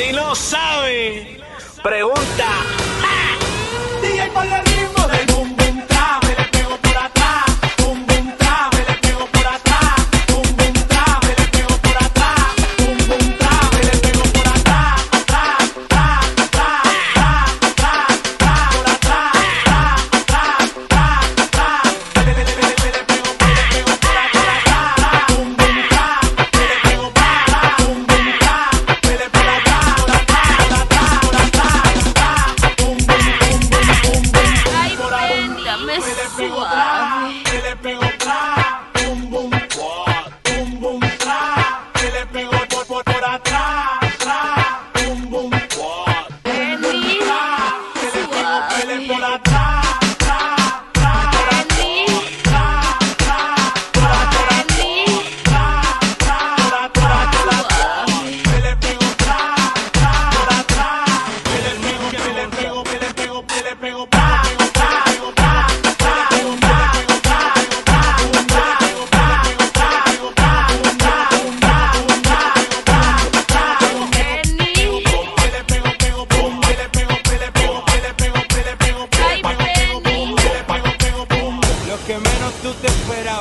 Si no sabe, pregunta.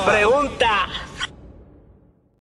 Pregunta.